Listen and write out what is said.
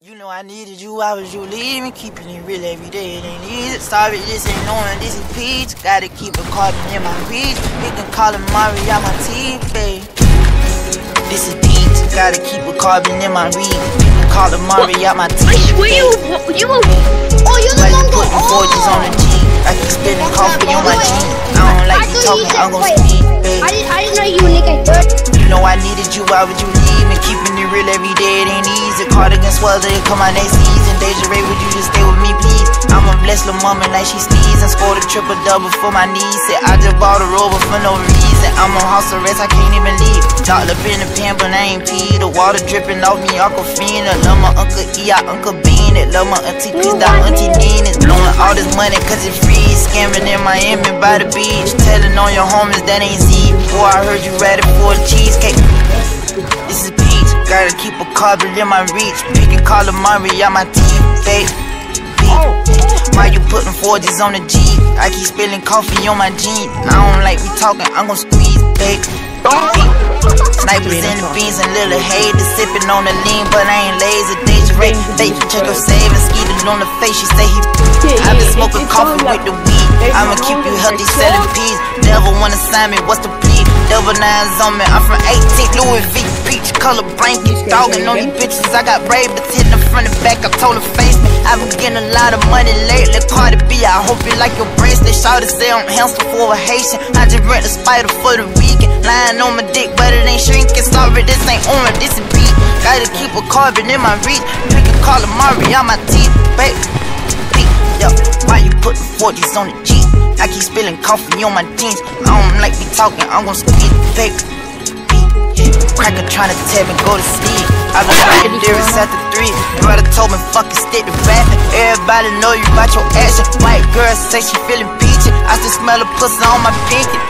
You know I needed you, I was you leaving, keeping it real every day. It ain't easy. Sorry, this ain't knowing this is peach. Gotta keep a carbon in my reach. We can call him Mari on my teeth, babe. This is peach. Gotta keep a carbon in my reach. We can call him Mari out my teeth. Were you? You were? Oh, you're the Why one putting forges on the G? I keep spitting coffee on my jeans. I don't like you talking, I'm gon' speak, I babe. didn't, I didn't know you nigga. You know I needed you, why would you leave me? Keeping it real every day, it ain't easy. Cardigan swells, they come out next season. Deja Ray, would you just stay with me, please? I'ma bless lil' mama like she sneezing. Scored a triple double for my knees. Said I just bought a rover for no reason. I'm on house arrest, I can't even leave. Locked up in the pen, but I ain't pee. The water dripping off me, Uncle Aquafina. Love my Uncle E, I Uncle Bean it. Love my Auntie Peace, out Auntie Nina's. Blowing all this money cause it free. Scamming in Miami by the beach. Telling on your homies that ain't Z. Boy, I heard you ready for a cheesecake. This is peach, gotta keep a carbon in my reach. Picking calamari on my teeth, babe. Why you putting 40s on the G? I keep spilling coffee on my jeans. I don't like we talking, I'm gon' squeeze, babe. Snipers in the beans and little haters sipping on the lean, but I ain't lazy. Deja Ray, fake check her savings, skeeted on the face. She say he. I been smoking coffee with the weed. I'ma keep you healthy, selling peas. Devil wanna sign me, what's the plea? Devil nines on me, I'm from 18, Louis V, color blanket. Dogging on these bitches, I got ravens hitting the front and back. I told her face me, I've been getting a lot of money lately. Cardi B, I hope you like your bracelet. Shout to say I'm handsome for a Haitian. I just rent a spider for the weekend. Lying on my dick, but it ain't shrinking. Sorry, this ain't orange, this is beat. Gotta keep a carbon in my reach. Drinking calamari on my teeth. Beat, yo, why you putting 40s on the G? I keep spilling coffee on my jeans. I don't like me talking, I'm gon' squeeze, babe. Cracker tryna tell me go to sleep. I been riding lyrics after three. Brother told me fucking stick to rapping. Everybody know you about your action. White girl say she feeling peachy. I still smell a pussy on my pinky.